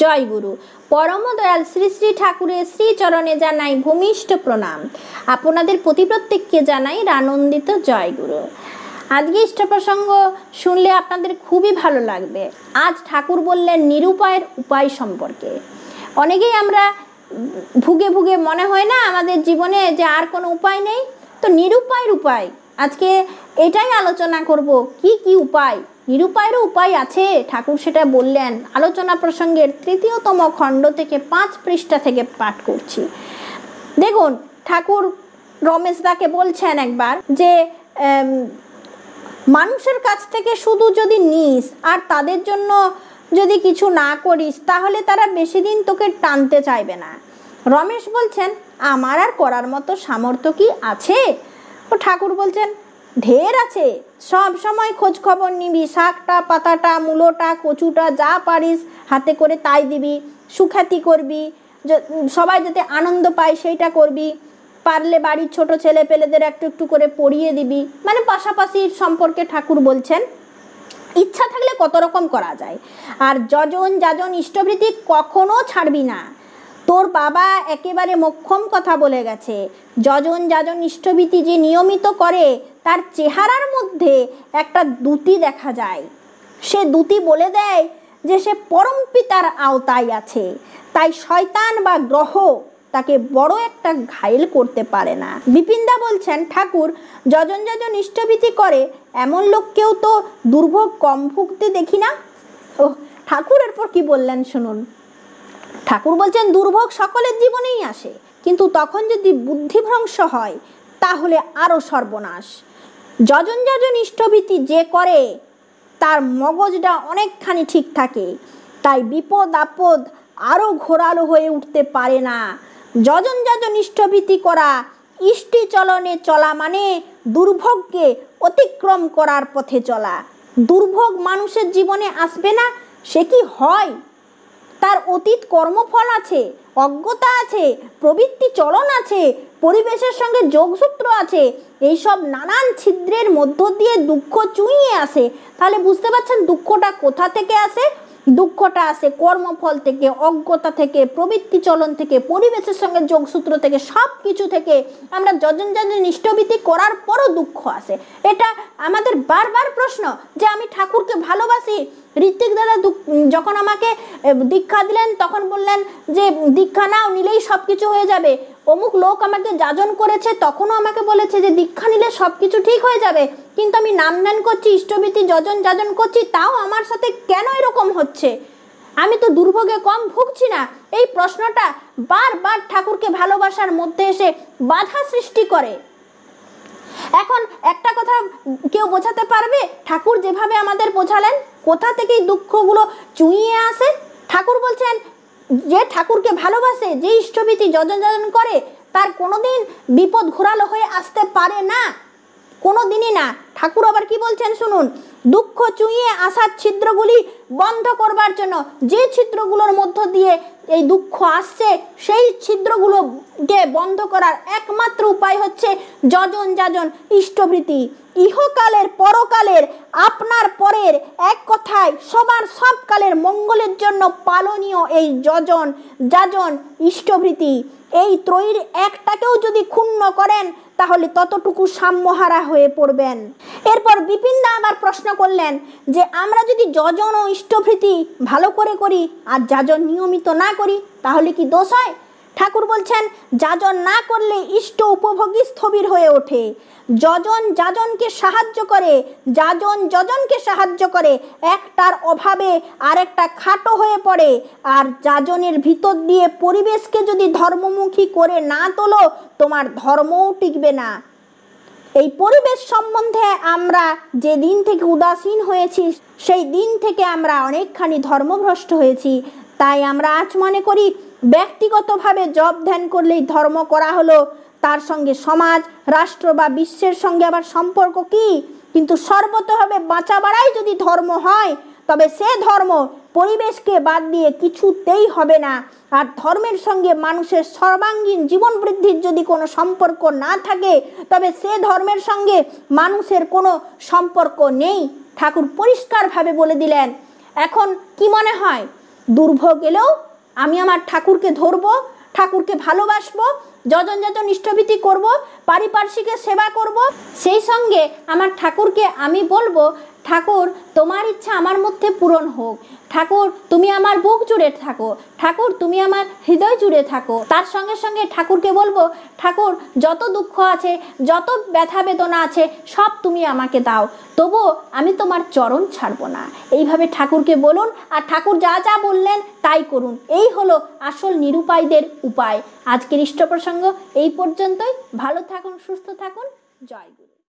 জয় গুরু। পরম দয়াল শ্রী শ্রী ঠাকুরের শ্রীচরণে জানাই ভূমিষ্ঠ প্রণাম। আপনাদের প্রতি প্রত্যেককে জানাই আনন্দিত জয় গুরু। আজকে ইষ্ট প্রসঙ্গ শুনলে আপনাদের খুবই ভালো লাগবে। আজ ঠাকুর বললেন নিরুপায়ের উপায় সম্পর্কে। অনেকেই আমরা ভুগে ভুগে মনে হয় না আমাদের জীবনে যে আর কোনো উপায় নেই। তো নিরুপায়ের উপায়। আজকে এটাই আলোচনা করব, কি কি উপায়? নিরুপায়েরও উপায় আছে। ঠাকুর সেটা বললেন, আলোচনা প্রসঙ্গের তৃতীয়তম খণ্ড থেকে পাঁচ পৃষ্ঠা থেকে পাঠ করছি। দেখুন, ঠাকুর রমেশ দাকে বলছেন একবার যে মানুষের কাছ থেকে শুধু যদি নিস আর তাদের জন্য যদি কিছু না করিস, তাহলে তারা বেশি দিন তোকে টানতে চাইবে না। রমেশ বলছেন, আমার আর করার মতো সামর্থ্য কি আছে? ও ঠাকুর বলছেন ঢের আছে। সব সময় খোঁজ খবর নিবি, শাকটা, পাতাটা, মূলোটা, কচুটা, যা পারিস হাতে করে তাই দিবি, সুখ্যাতি করবি সবাই যাতে আনন্দ পায় সেইটা করবি, পারলে বাড়ির ছোট ছেলে পেলেদের একটু একটু করে পড়িয়ে দিবি। মানে পাশাপাশি সম্পর্কে ঠাকুর বলছেন, ইচ্ছা থাকলে কত রকম করা যায়। আর যজন যাজন ইষ্টভৃতি কখনো ছাড়বি না। তোর বাবা একেবারে মক্ষম কথা বলে গেছে। যজন যাজন ইষ্টভীতি যে নিয়মিত করে তার চেহারার মধ্যে একটা দুতি দেখা যায়। সে দুতি বলে দেয় যে সে পরম পিতার আওতায় আছে, তাই শয়তান বা গ্রহ তাকে বড় একটা ঘায়েল করতে পারে না। বিপিনদা বলছেন, ঠাকুর, যজন যজন ইষ্টভীতি করে, এমন লোককেও তো দুর্ভোগ কম ভুগতে দেখি না? ও ঠাকুর, এরপর কি বললেন শুনুন। ঠাকুর বলছেন, দুর্ভোগ সকলের জীবনেই আসে, কিন্তু তখন যদি বুদ্ধিভ্রংশ হয়, তাহলে আরও সর্বনাশ। যজন যজন ইষ্টভীতি যে করে, তার মগজটা অনেকখানি ঠিক থাকে। তাই বিপদ আপদ আরও ঘোরালো হয়ে উঠতে পারে না। যজন যজন ইষ্টভীতি করা, ইষ্টি চলনে চলা মানে দুর্ভোগকে অতিক্রম করার পথে চলা। দুর্ভোগ মানুষের জীবনে আসবে না, সে কি হয়? তার অতীত কর্মফল আছে, অজ্ঞতা আছে, প্রবৃত্তি চলন আছে, পরিবেশের সঙ্গে যোগসূত্র আছে, এইসব নানান ছিদ্রের মধ্য দিয়ে দুঃখ চুইয়ে আসে। তাহলে বুঝতে পারছেন দুঃখটা কোথা থেকে আসে? দুঃখটা আসে কর্মফল থেকে, অজ্ঞতা থেকে, প্রবৃত্তি চলন থেকে, পরিবেশের সঙ্গে যোগসূত্র থেকে সব কিছু থেকে। আমরা যজন যজন ইষ্টভীতি করার পরও দুঃখ আসে। এটা আমাদের বারবার প্রশ্ন যে আমি ঠাকুরকে ভালোবাসি ঋত্বিক দাদা যখন আমাকে দীক্ষা দিলেন, তখন বললেন যে, দীক্ষা নাও, নিলেই সব কিছু হয়ে যাবে। অমুক লোক আমাকে যাজন করেছে, তখনও আমাকে বলেছে যে, দীক্ষা নিলে সব কিছু ঠিক হয়ে যাবে। কিন্তু আমি নাম ধ্যান করছি ইষ্টভীতি যজন যাজন করছি, তাও আমার সাথে কেন এরকম হচ্ছে? আমি তো দুর্ভোগে কম ভুগছি না। এই প্রশ্নটা বারবার ঠাকুরকে ভালোবাসার মধ্যে এসে বাধা সৃষ্টি করে। এখন একটা কথা কেউ বোঝাতে পারবে? ঠাকুর যেভাবে আমাদের বোঝালেন কোথা থেকে দুঃখগুলো চুইয়ে আসে? ঠাকুর বলছেন, যে ঠাকুরকে ভালোবাসে, যে ইষ্টভীতি যজন যজন করে, তার কোনোদিন বিপদ ঘোরালো হয়ে আসতে পারে না। কোনো দিনই না। ঠাকুর আবার কি বলছেন শুনুন, দুঃখ চুইয়ে আসার ছিদ্রগুলি বন্ধ করবার জন্য যে ছিদ্রগুলোর মধ্য দিয়ে এই দুঃখ আসছে, সেই ছিদ্রগুলোকে বন্ধ করার একমাত্র উপায় হচ্ছে যজন যাজন, ইষ্টভৃতি। ইহকালের পরকালের, আপনার পরের এক কথায় সবার সবকালের মঙ্গলের জন্য পালনীয় এই যজন, যাজন, ইষ্টভৃতি। এই ত্রয়ীর একটাকেও যদি ক্ষুণ্ণ করেন, তাহলে ততটুকু সাম্যহারা হয়ে পড়বেন। এরপর বিপিনদা আবার প্রশ্ন করলেন যে, আমরা যদি যজন ও ইষ্টভৃতি ভালো করে করি আর যাজন নিয়মিত না করি, তাহলে কি দোষ হয়? ঠাকুর বলছেন, যাজন না করলে ইষ্ট উপভোগী স্থবির হয়ে ওঠে। যজন যাজনকে সাহায্য করে, যাজন যজনকে সাহায্য করে, একটার অভাবে আরেকটা খাটো হয়ে পড়ে। আর যাজনের ভিতর দিয়ে পরিবেশকে যদি ধর্মমুখী করে না তোলো, তোমার ধর্মও টিকবে না। এই পরিবেশ সম্বন্ধে আমরা যে দিন থেকে উদাসীন হয়েছি, সেই দিন থেকে আমরা অনেকখানি ধর্মভ্রষ্ট হয়েছি। তাই আমরা আজ মনে করি, ব্যক্তিগতভাবে জব ধ্যান করলেই ধর্ম করা হলো। তার সঙ্গে সমাজ, রাষ্ট্র বা বিশ্বের সঙ্গে আবার সম্পর্ক কি? কিন্তু সর্বতভাবে বাঁচা বাড়াই যদি ধর্ম হয়, তবে সে ধর্ম পরিবেশকে বাদ দিয়ে কিছুতেই হবে না। আর ধর্মের সঙ্গে মানুষের সর্বাঙ্গীন জীবন বৃদ্ধির যদি কোনো সম্পর্ক না থাকে, তবে সে ধর্মের সঙ্গে মানুষের কোনো সম্পর্ক নেই, ঠাকুর পরিষ্কারভাবে বলে দিলেন। এখন কি মনে হয়? দুর্ভোগ এলেও আমি আমার ঠাকুরকে ধরবো, ঠাকুরকে ভালোবাসবো, যজন যজন ইষ্টভীতি করব, পারিপার্শ্বিকের সেবা করব, সেই সঙ্গে আমার ঠাকুরকে আমি বলব ঠাকুর, তোমার ইচ্ছা আমার মধ্যে পূরণ হোক। ঠাকুর, তুমি আমার বুক জুড়ে থাকো। ঠাকুর, তুমি আমার হৃদয় জুড়ে থাকো। তার সঙ্গে সঙ্গে ঠাকুরকে বলব, ঠাকুর, যত দুঃখ আছে, যত ব্যথা বেদনা আছে, সব তুমি আমাকে দাও। তবুও আমি তোমার চরণ ছাড়বো না। এইভাবে ঠাকুরকে বলুন, আর ঠাকুর যা যা বললেন তাই করুন। এই হলো আসল নিরুপায়দের উপায়। আজকের ইষ্ট প্রসঙ্গ এই পর্যন্তই। ভালো থাকুন, সুস্থ থাকুন। জয় গুরু।